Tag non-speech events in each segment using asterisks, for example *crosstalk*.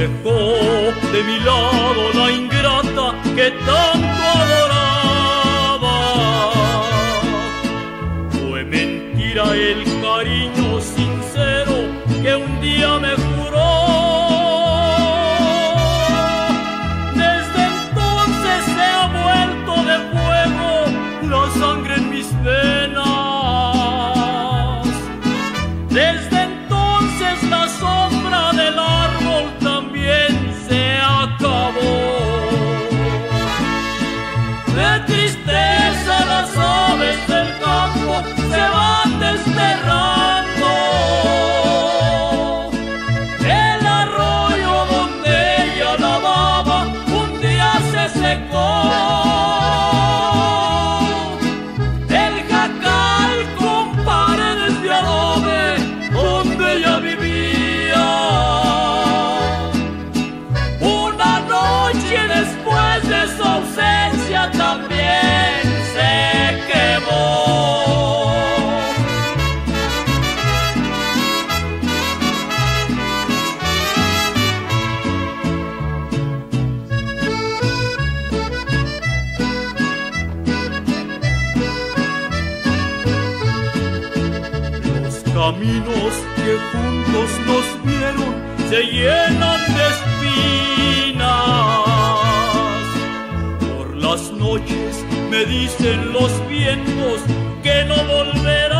dejó de mi lado la ingrata que tanto se llenan de espinas. Por las noches me dicen los vientos que no volverá.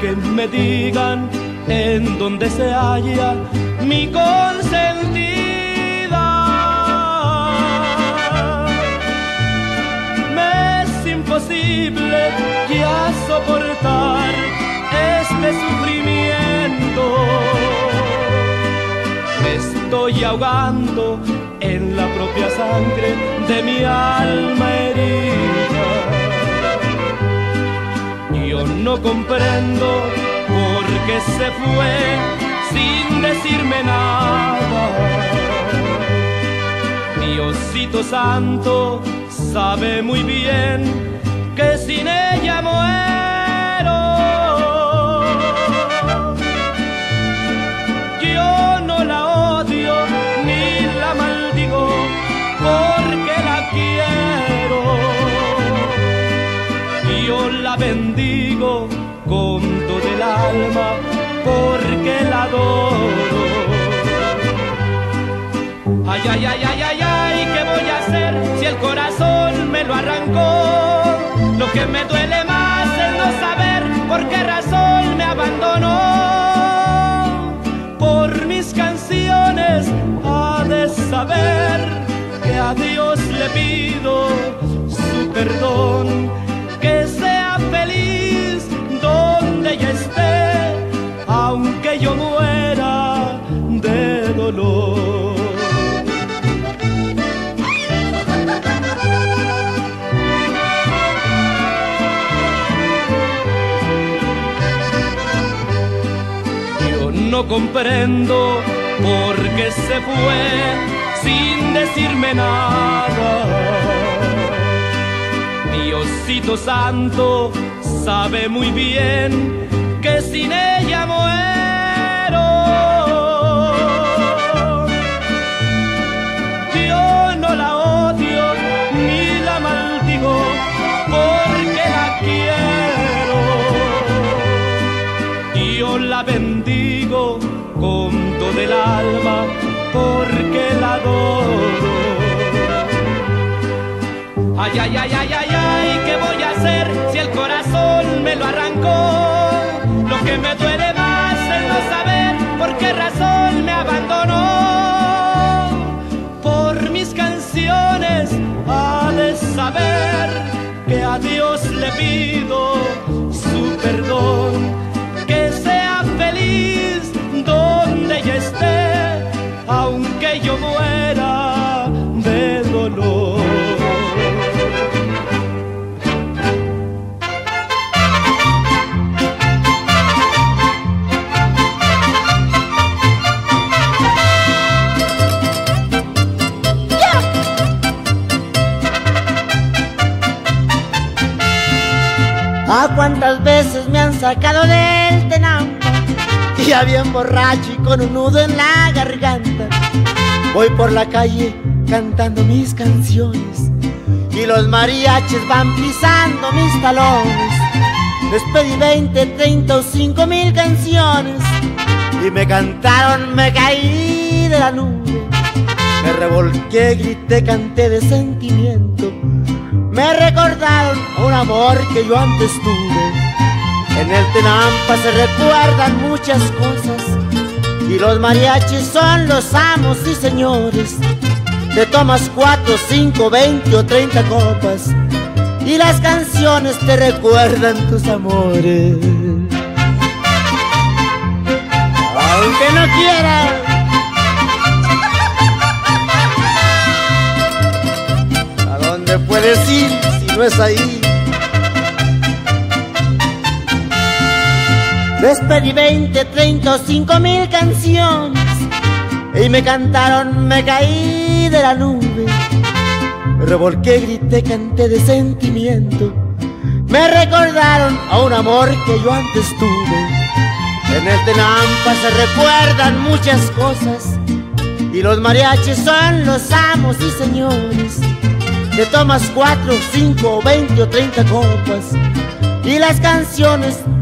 Que me digan en dónde se halla mi consentida. Me es imposible ya soportar este sufrimiento. Me estoy ahogando en la propia sangre de mi alma herida. Yo no comprendo por qué se fue sin decirme nada. Diosito Santo sabe muy bien que sin ella muero. Bendigo con todo el alma porque la adoro. Ay, ay, ay, ay, ay, ay, ¿qué voy a hacer si el corazón me lo arrancó? Lo que me duele más es no saber por qué razón me abandonó. Por mis canciones ha de saber que a Dios le pido su perdón, feliz donde ella esté, aunque yo muera de dolor. Yo no comprendo por qué se fue sin decirme nada. Diosito Santo sabe muy bien que sin ella muero. Yo no la odio ni la maldigo porque la quiero. Yo la bendigo con todo el alma porque la adoro. Ay, ay, ay, ay, ay, ay, ¿qué voy a hacer si el corazón me lo arrancó? Lo que me duele más es no saber por qué razón me abandonó. Por mis canciones ha de saber que a Dios le pido su perdón, que sea feliz donde ella esté, aunque yo muera sacado del tenampa Ya bien borracho y con un nudo en la garganta Voy por la calle cantando mis canciones. Y los mariachis van pisando mis talones. Les pedí 20, 30 o 5 mil canciones. Y me cantaron, me caí de la nube. Me revolqué, grité, canté de sentimiento. Me recordaron un amor que yo antes tuve. En el Tenampa se recuerdan muchas cosas y los mariachis son los amos y señores. Te tomas cuatro, cinco, veinte o treinta copas y las canciones te recuerdan tus amores. Aunque no quieras. puedes ir si no es ahí? Les pedí 20, 30 o 5 mil canciones y me cantaron, me caí de la nube. Revolqué, grité, canté de sentimiento. Me recordaron a un amor que yo antes tuve. En el Tenampa se recuerdan muchas cosas y los mariachis son los amos y señores te tomas cuatro, cinco, veinte o treinta copas y las canciones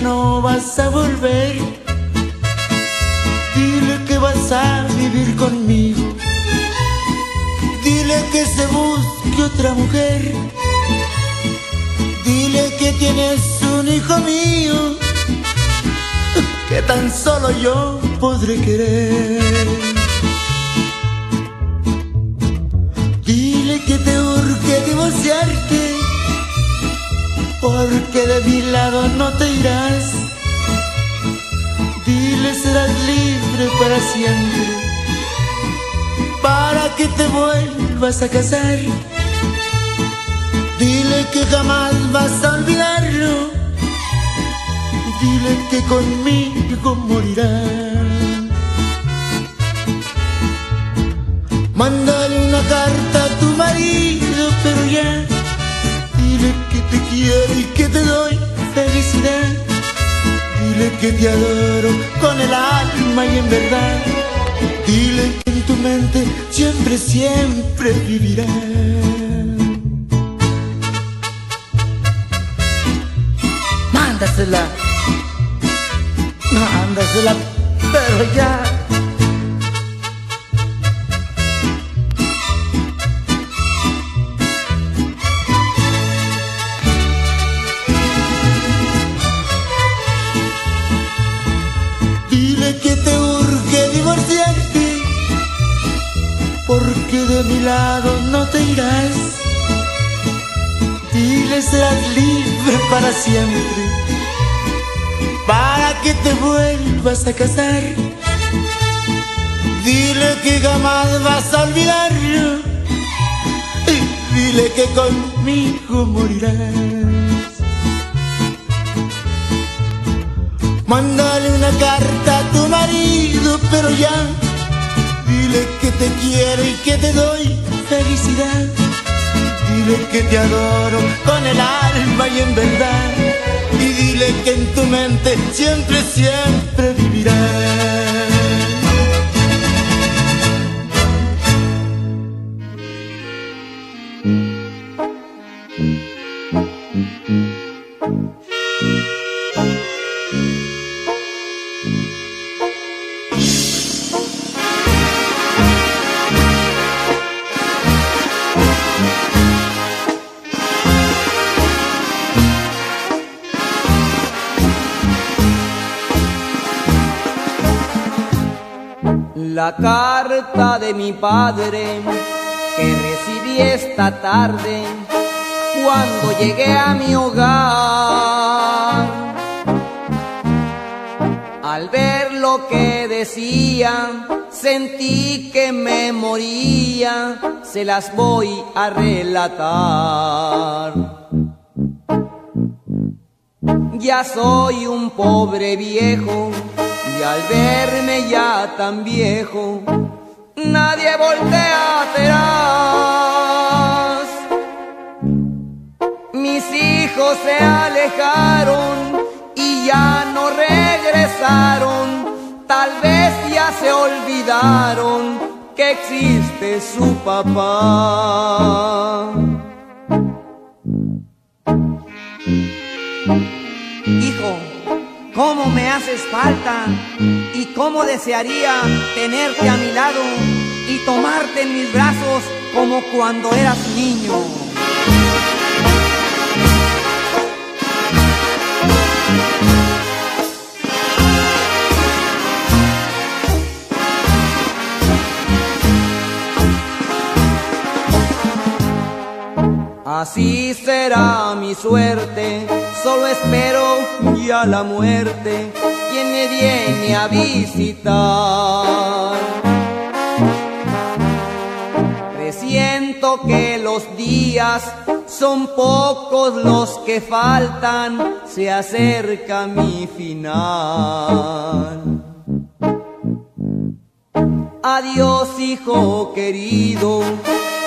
no vas a volver. Dile que vas a vivir conmigo. Dile que se busque otra mujer. Dile que tienes un hijo mío que tan solo yo podré querer. Porque de mi lado no te irás. Dile serás libre para siempre, para que te vuelvas a casar. Dile que jamás vas a olvidarlo, dile que conmigo morirás. Mándale una carta a tu marido, pero ya te quiero y que te doy felicidad. Dile que te adoro con el alma y en verdad. Dile que en tu mente siempre, siempre vivirá. Mándasela, mándasela, pero ya. No te irás. Dile serás libre para siempre, para que te vuelvas a casar. Dile que jamás vas a olvidarlo. Y dile que conmigo morirás. Mándale una carta a tu marido, pero ya dile que te quiero y que te doy felicidad. Dile que te adoro con el alma y en verdad. Y dile que en tu mente siempre, siempre Carta de mi padre que recibí esta tarde cuando llegué a mi hogar. Al ver lo que decía, sentí que me moría, se las voy a relatar. Ya soy un pobre viejo y al verme ya tan viejo, nadie voltea atrás. Mis hijos se alejaron y ya no regresaron, tal vez ya se olvidaron que existe su papá. Hijo, cómo me haces falta y cómo desearía tenerte a mi lado y tomarte en mis brazos como cuando eras niño. Así será mi suerte, solo espero ya la muerte, quien me viene a visitar. Presiento que los días son pocos los que faltan, se acerca mi final. Adiós, hijo querido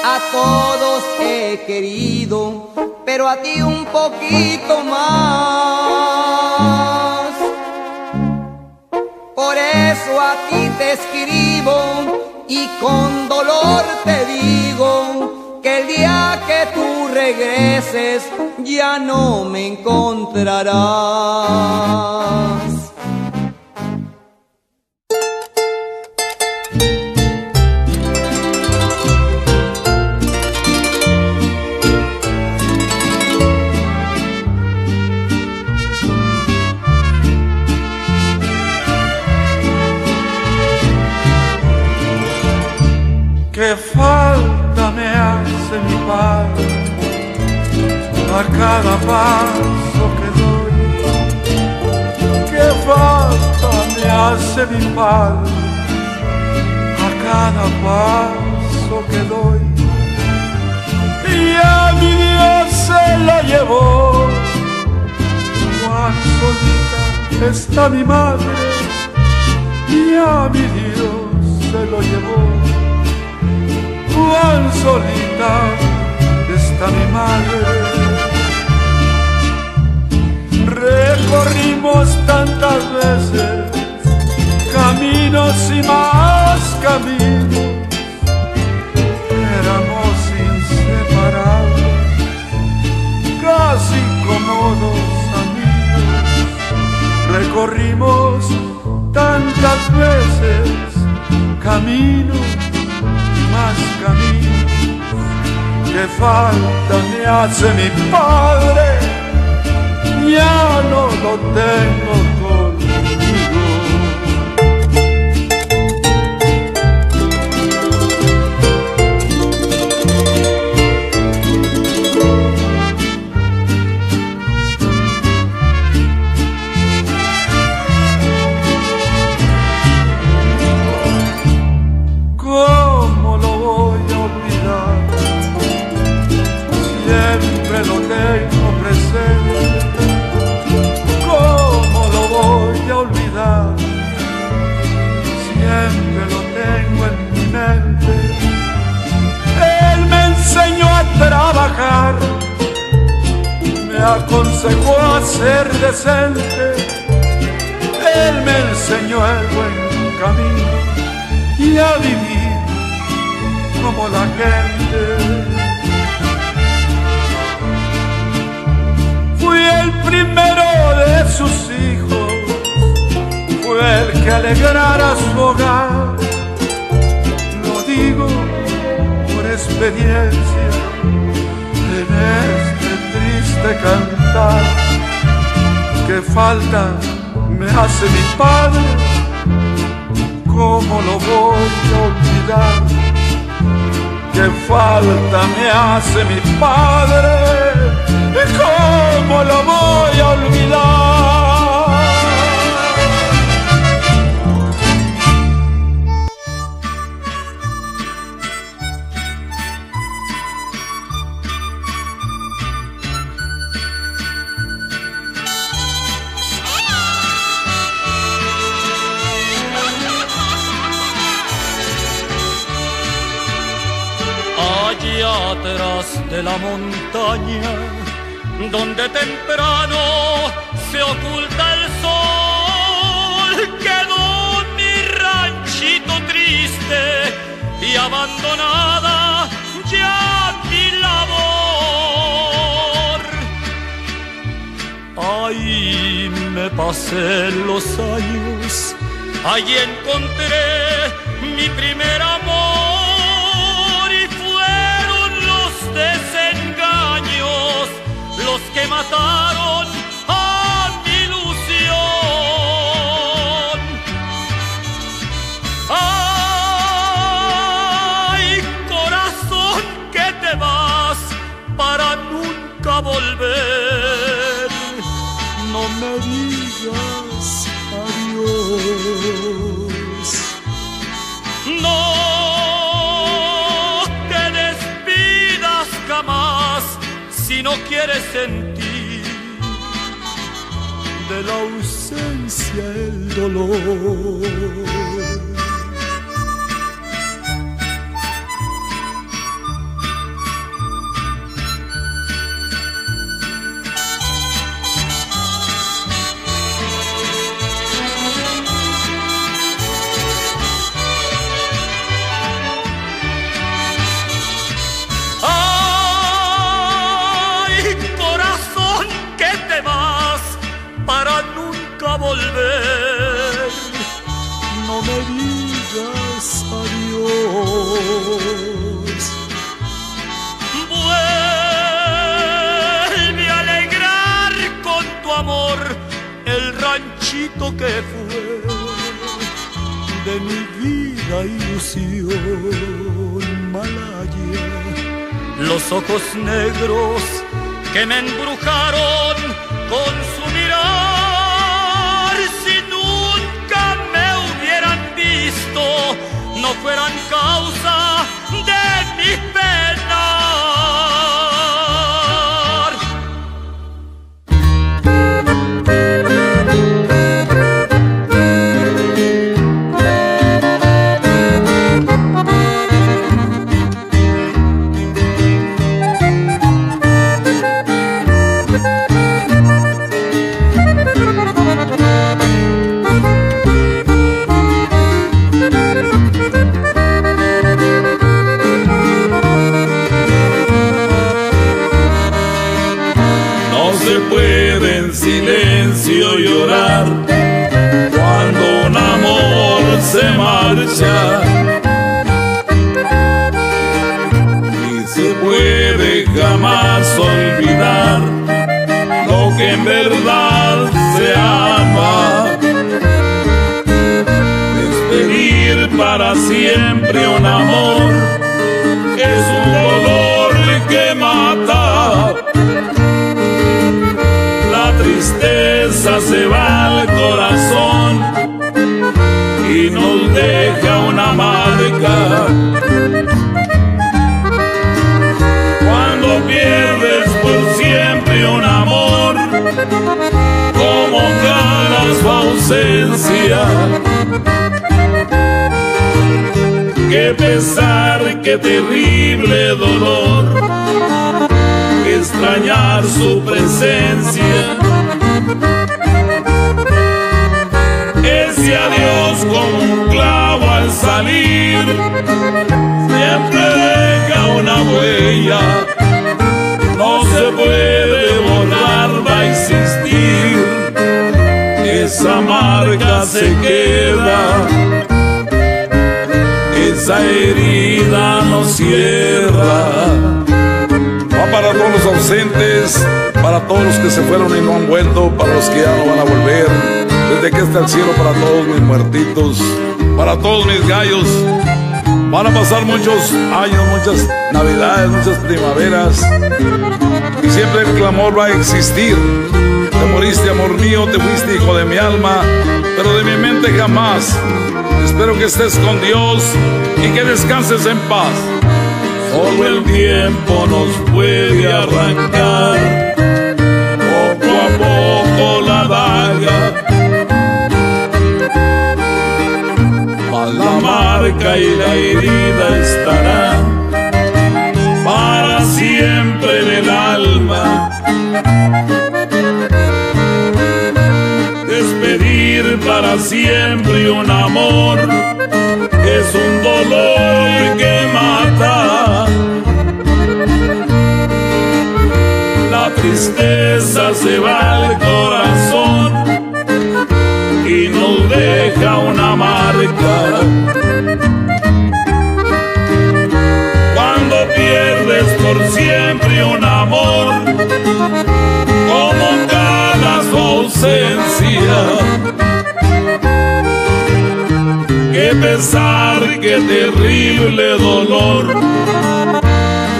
a todos he querido, pero a ti un poquito más. Por eso a ti te escribo y con dolor te digo que el día que tú regreses ya no me encontrarás. A cada paso que doy. Qué falta me hace mi padre a cada paso que doy. Y a mi Dios se la llevó, cuán solita está mi madre. Y a mi Dios se lo llevó cuán solita está mi madre. Recorrimos tantas veces caminos y más caminos. Éramos inseparables, casi como dos amigos. Recorrimos tantas veces caminos más caminos que falta me hace mi padre, ya no lo tengo aconsejó a ser decente, él me enseñó el buen camino y a vivir como la gente. Fui el primero de sus hijos, fue el que alegrara su hogar. Lo digo por experiencia en triste cantar. Que falta me hace mi padre, ¿cómo lo voy a olvidar? Que falta me hace mi padre, ¿cómo lo voy a olvidar? Atrás de la montaña, donde temprano se oculta el sol, quedó mi ranchito triste y abandonada ya mi labor. Ahí me pasé los años, ahí encontré mi primer que mataron no quieres sentir de la ausencia el dolor. Que fue de mi vida ilusión malaya los ojos negros que me embrujaron con su mirar. Si nunca me hubieran visto, no fueran causa de mi penar. Qué pesar, qué terrible dolor extrañar su presencia. Ese adiós como un clavo al salir, siempre deja una huella, esa marca se queda, esa herida no cierra para todos los ausentes, para todos los que se fueron y no han vuelto, para los que ya no van a volver. Desde que está el cielo para todos mis muertitos, para todos mis gallos. Van a pasar muchos años, muchas navidades, muchas primaveras. Y siempre el clamor va a existir. Te moriste, amor mío, te fuiste, hijo de mi alma, pero de mi mente jamás. Espero que estés con Dios y que descanses en paz. Solo el tiempo nos puede arrancar poco a poco la daga. la marca y la herida estará para siempre un amor es un dolor que tristeza se va al corazón y nos deja una marca. Qué pesar, qué terrible dolor.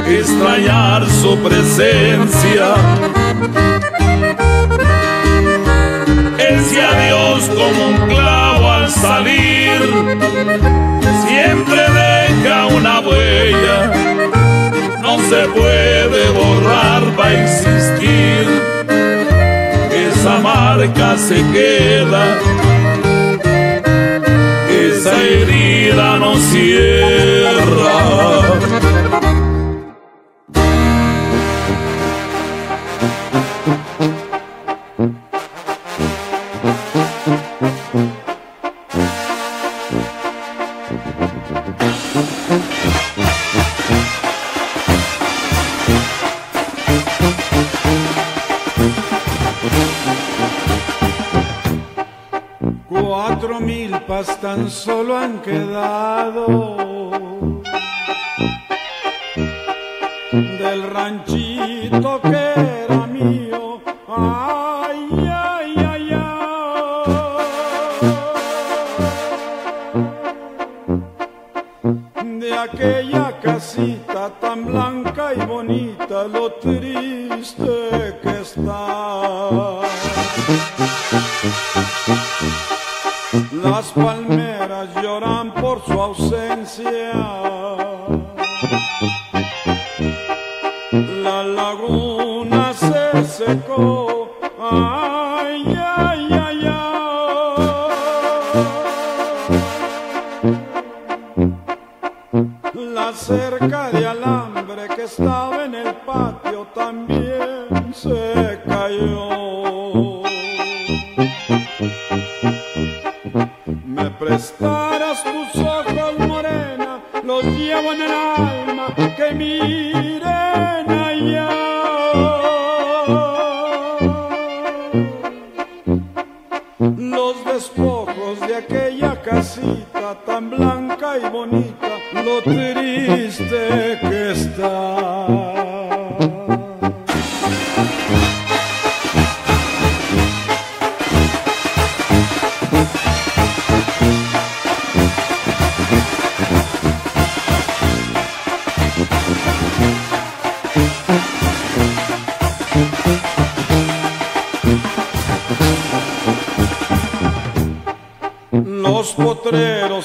Extrañar su presencia. Ese adiós como un clavo al salir, siempre deja una huella, no se puede borrar, va a existir, esa marca se queda, herida no cierra. Solo han quedado del ranchito que era mío. Ay, ay, ay, ay. De aquella casita tan blanca y bonita, lo triste que está. Las palmeras lloran por su ausencia.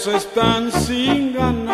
Están sin ganado.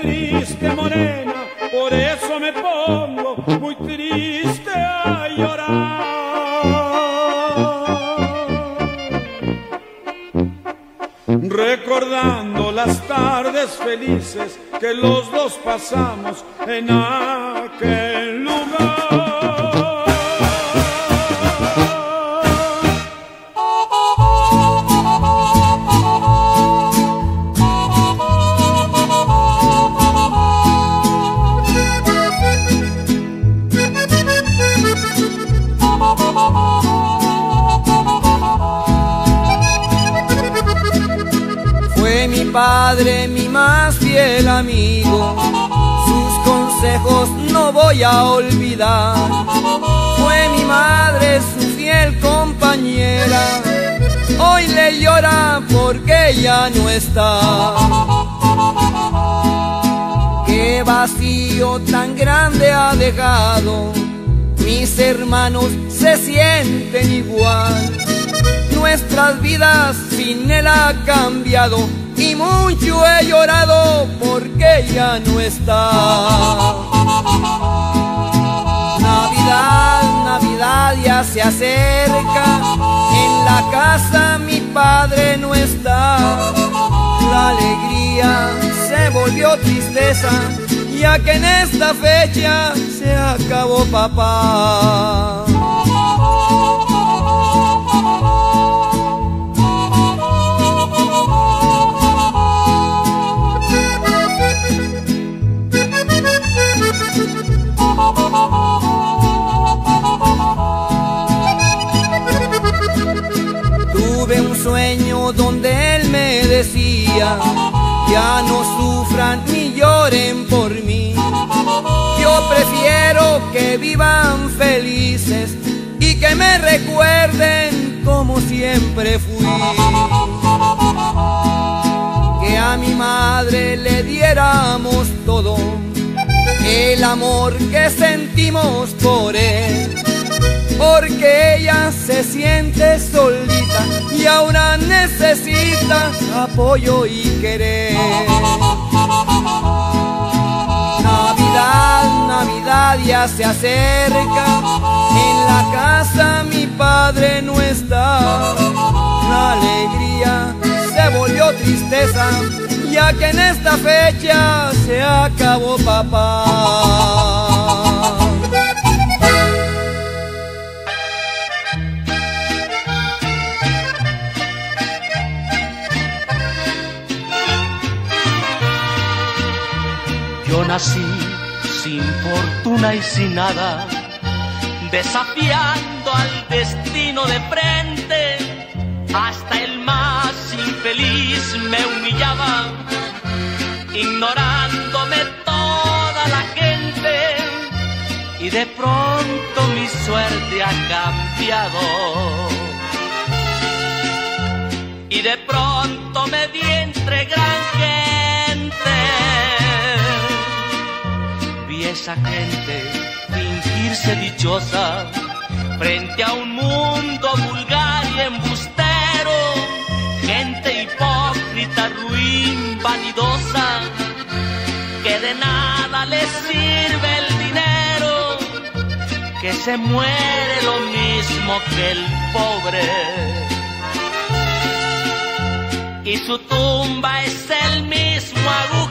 Triste, morena, por eso me pongo muy triste a llorar. Recordando las tardes felices que los dos pasamos en aquel voy olvidar. Fue mi madre su fiel compañera, hoy le llora porque ya no está. Qué vacío tan grande ha dejado, mis hermanos se sienten igual. Nuestras vidas sin él ha cambiado y mucho he llorado porque ya no está. Ya se acerca, en la casa mi padre no está. La alegría se volvió tristeza, ya que en esta fecha se acabó papá. Ya no sufran ni lloren por mí. Yo prefiero que vivan felices y que me recuerden como siempre fui. Que a mi madre le diéramos todo, el amor que sentimos por él porque ella se siente solita y ahora necesita apoyo y querer. Navidad, Navidad ya se acerca, en la casa mi padre no está. La alegría se volvió tristeza, ya que en esta fecha se acabó papá. Sin fortuna y sin nada, desafiando al destino de frente. Hasta el más infeliz me humillaba, ignorándome toda la gente. Y de pronto mi suerte ha cambiado. Y de pronto me di entre gran esa gente fingirse dichosa frente a un mundo vulgar y embustero, gente hipócrita, ruin, vanidosa, que de nada les sirve el dinero, que se muere lo mismo que el pobre. Y su tumba es el mismo agujero.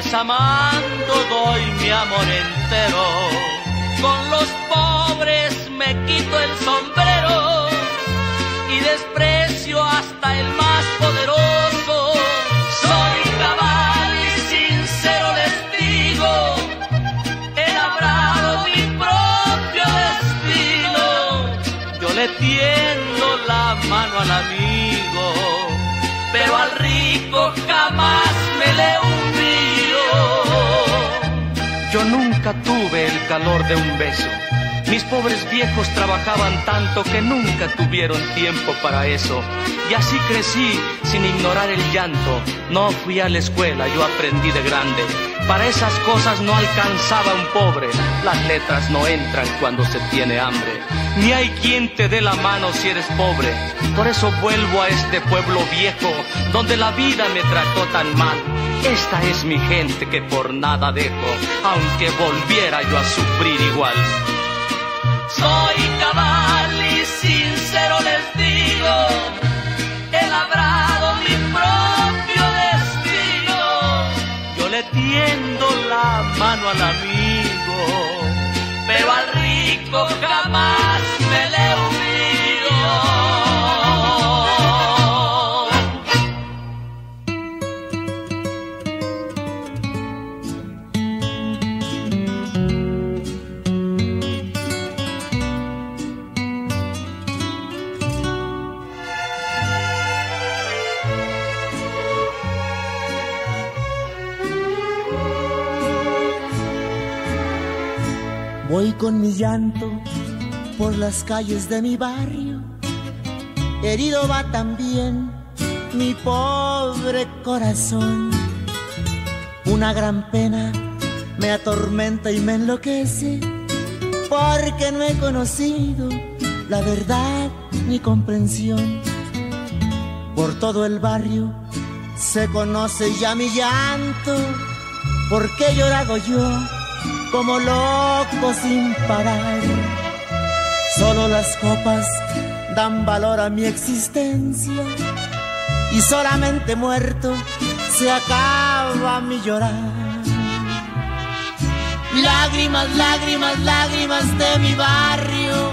Me siento dichoso. Si es amando doy mi amor entero. Con los pobres me quito el sombrero y desprecio hasta el más poderoso. Soy cabal y sincero les digo, he labrado mi propio destino. Yo le tiendo la mano al amigo, pero al rico calor de un beso. Mis pobres viejos trabajaban tanto que nunca tuvieron tiempo para eso. Y así crecí sin ignorar el llanto. No fui a la escuela, yo aprendí de grande. Para esas cosas no alcanzaba un pobre. Las letras no entran cuando se tiene hambre. Ni hay quien te dé la mano si eres pobre. Por eso vuelvo a este pueblo viejo, donde la vida me trató tan mal. Esta es mi gente que por nada dejo, aunque volviera yo a sufrir igual. Soy cabal y sincero les digo, he labrado mi propio destino. Yo le tiendo la mano al amigo, pero al rico jamás Voy con mi llanto por las calles de mi barrio. Herido va también mi pobre corazón. Una gran pena me atormenta y me enloquece porque no he conocido la verdad ni comprensión. Por todo el barrio se conoce ya mi llanto, porque he llorado yo como loco sin parar. Solo las copas dan valor a mi existencia y solamente muerto se acaba mi llorar. Lágrimas, lágrimas, lágrimas de mi barrio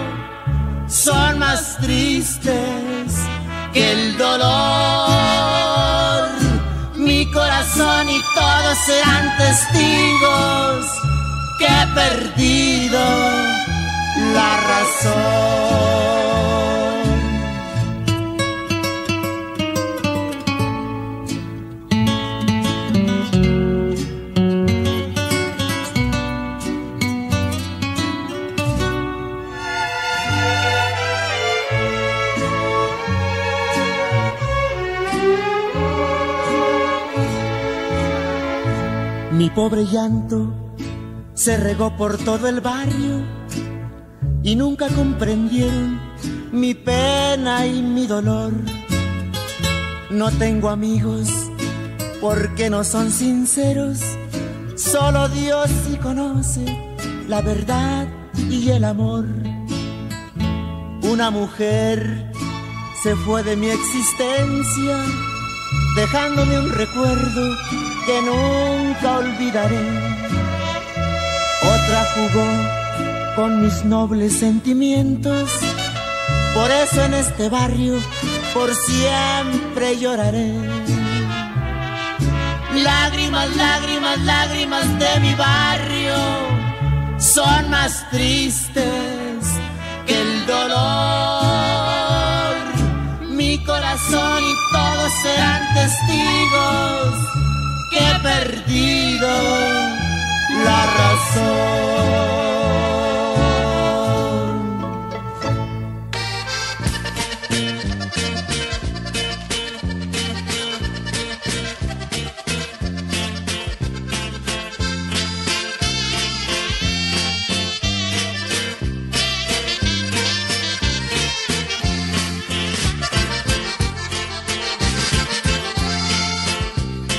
son más tristes que el dolor. Mi corazón y todos serán testigos perdido la razón. Mi pobre llanto se regó por todo el barrio y nunca comprendieron mi pena y mi dolor. No tengo amigos porque no son sinceros, solo Dios sí conoce la verdad y el amor. Una mujer se fue de mi existencia, dejándome un recuerdo que nunca olvidaré otra con mis nobles sentimientos. Por eso en este barrio por siempre lloraré. Lágrimas, lágrimas, lágrimas de mi barrio son más tristes que el dolor. Mi corazón y todos serán testigos que he perdido la razón.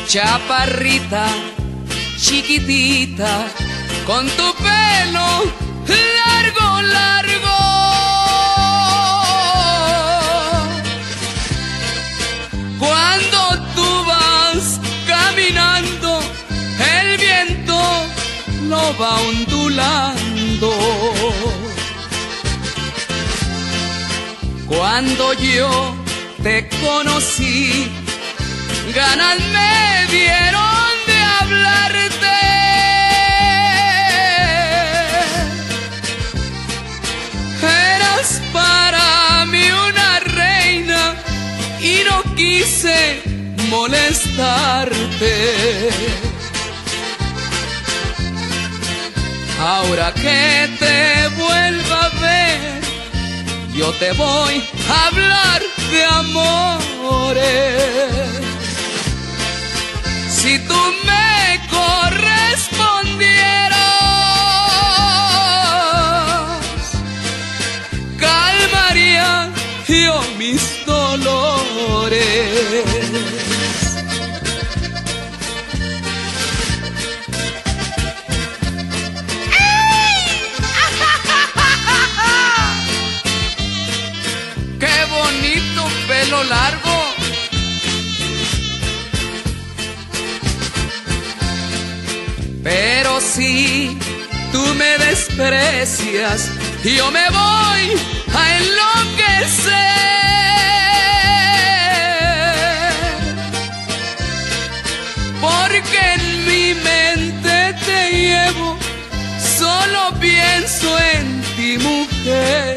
Chaparrita, chiquitita, con tu pelo largo, largo. Cuando tú vas caminando, el viento lo va ondulando. Cuando yo te conocí, ganas me Eras para mí una reina y no quise molestarte. Ahora que te vuelva a ver, yo te voy a hablar de amores. Si tú me correspondieras, calmaría yo mis dolores. *laughs* Qué bonito pelo largo. Pero si tú me desprecias, yo me voy a enloquecer. Porque en mi mente te llevo, solo pienso en ti, mujer.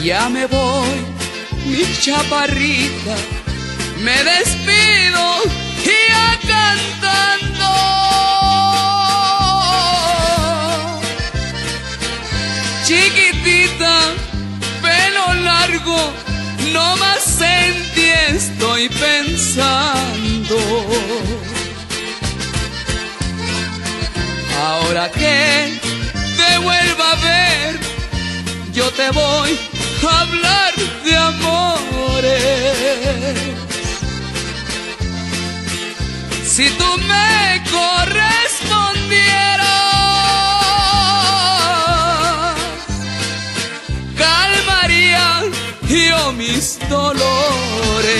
Ya me voy, mi chaparrita, me despido ya cantando. Chiquitita, pelo largo, no más en ti estoy pensando. Ahora que te vuelva a ver, yo te voy a hablar de amores. Si tú me correspondieras, calmaría yo mis dolores.